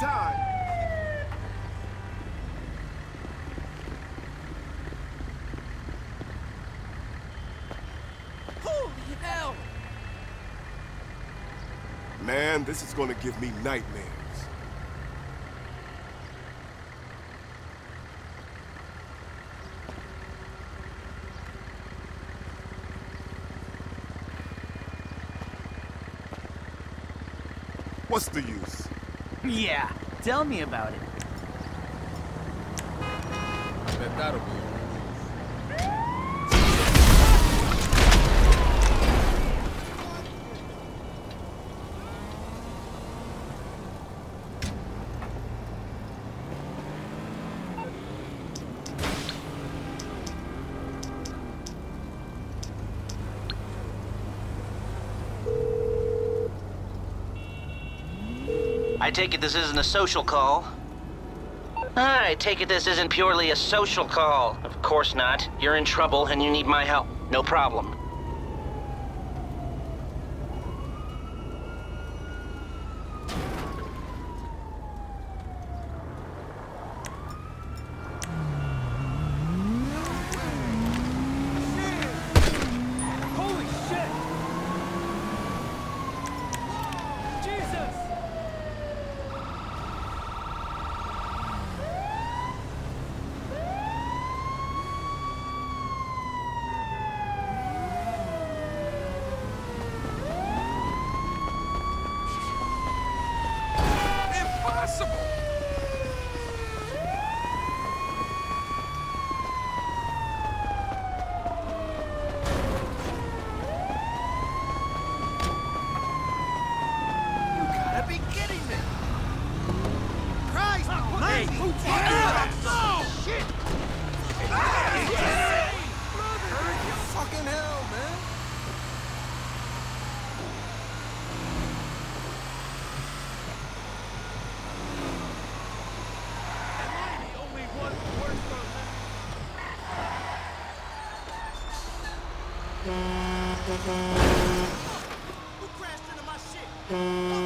time. Holy hell! Man, this is gonna give me nightmares. What's the use? Yeah, tell me about it. Bet that'll be. I take it this isn't a social call? I take it this isn't purely a social call. Of course not. You're in trouble and you need my help. No problem. Impossible! You gotta be kidding me! Christ! Hey, Oh, shit! Fucking hell, man! Who crashed into my shit?